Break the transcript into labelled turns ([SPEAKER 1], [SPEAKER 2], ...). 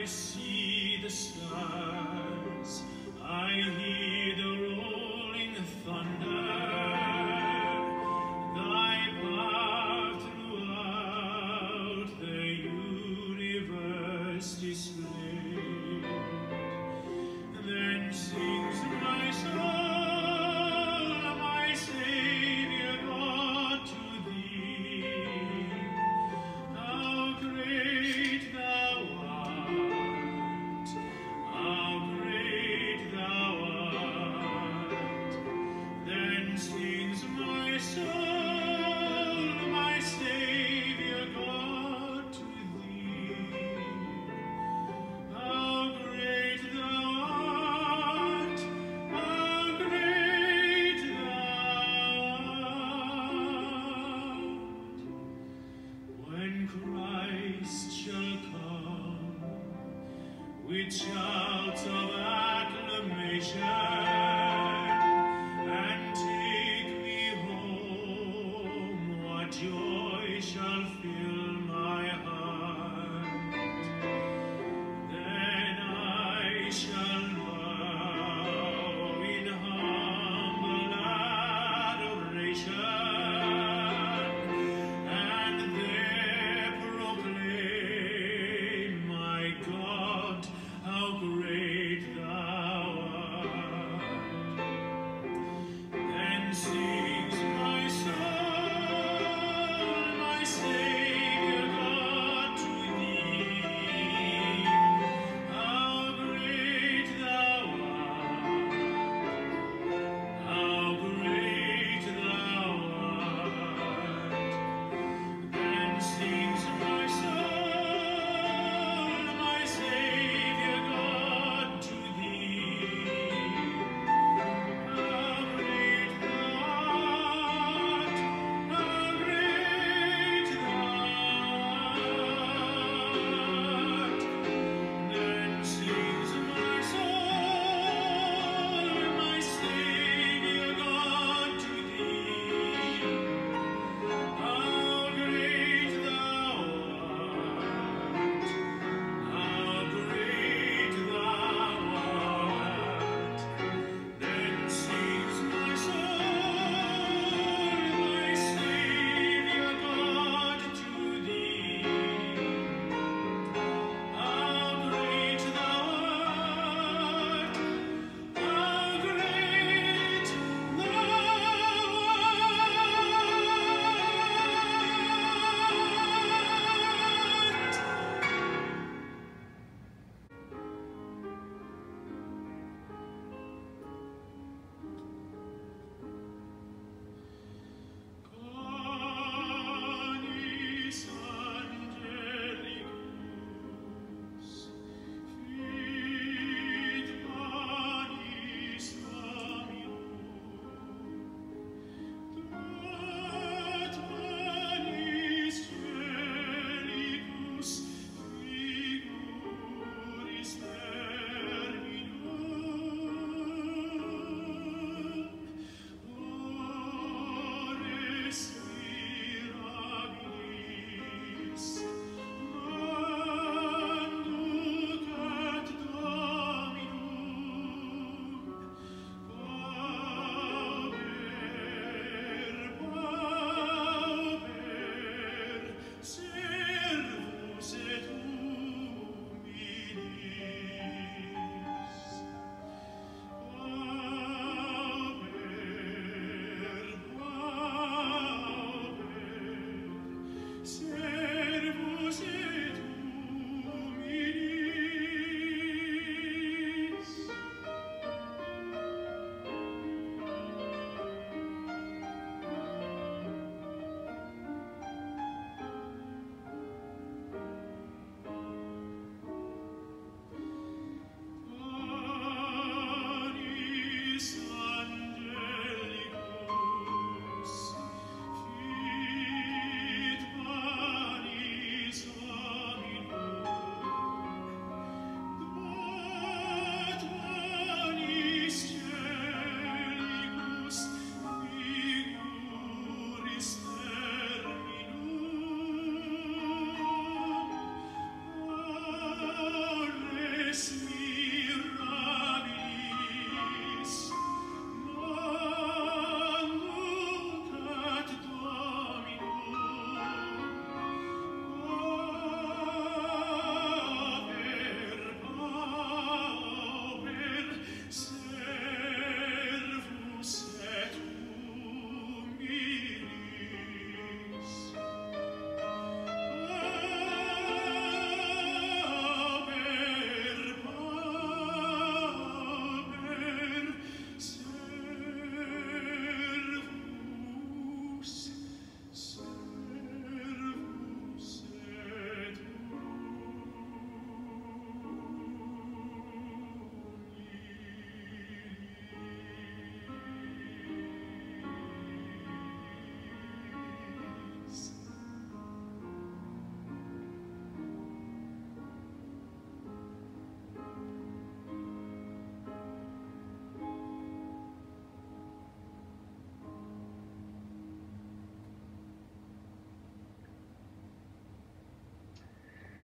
[SPEAKER 1] I see the stars, I hear the Christ shall come with shouts of acclamation and take me home, what joy shall fill